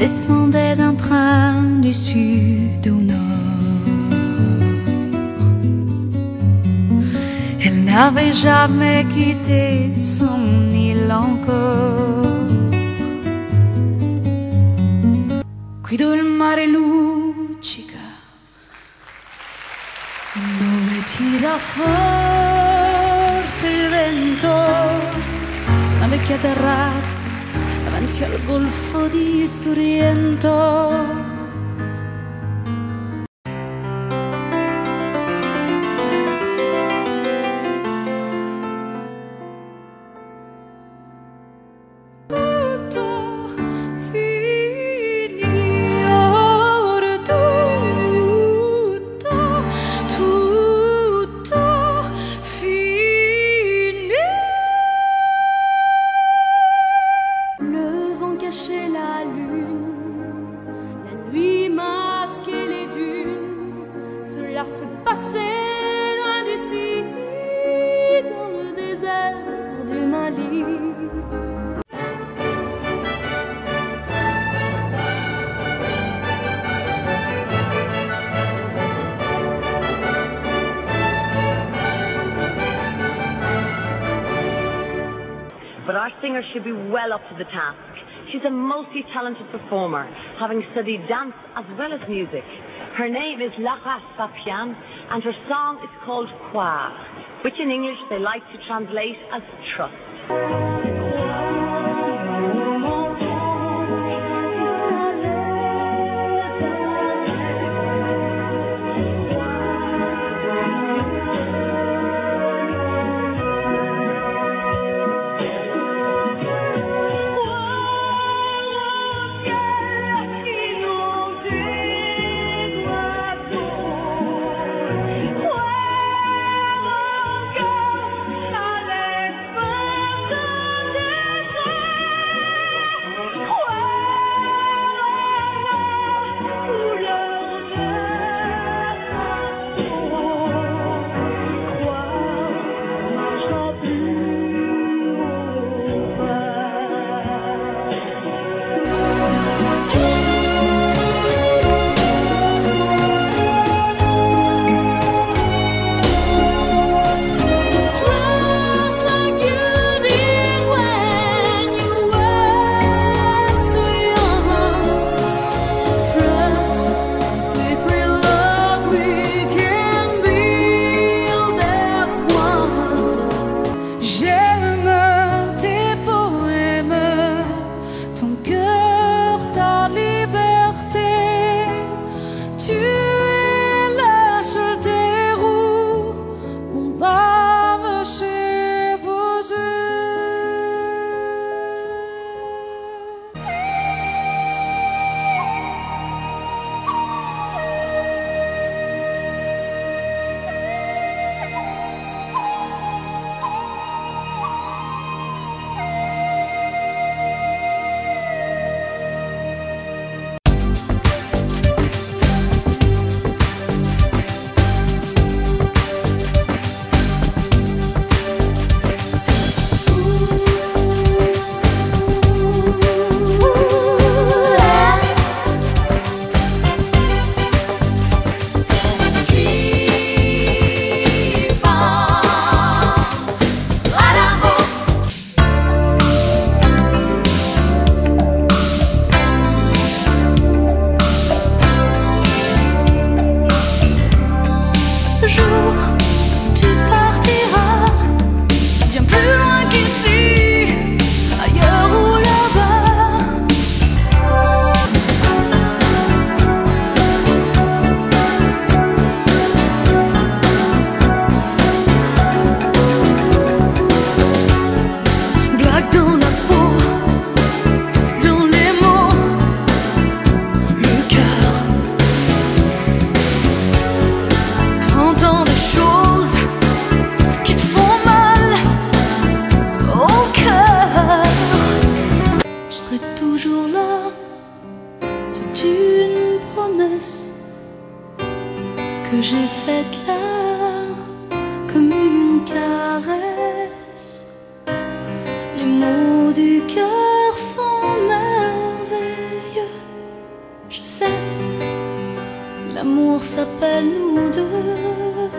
descendait d'un train du sud au nord. Elle n'avait jamais quitté son île encore. Guido il mare luccica, dove tira forte il vento, su una vecchia terrazza al golfo di Sorrento. But our singer should be well up to the task. She's a multi-talented performer, having studied dance as well as music. Her name is Lara Sapian, and her song is called Croire, which in English they like to translate as trust. que j'ai faite là comme une caresse. Les mots du cœur sont merveilleux. Je sais, l'amour s'appelle nous deux.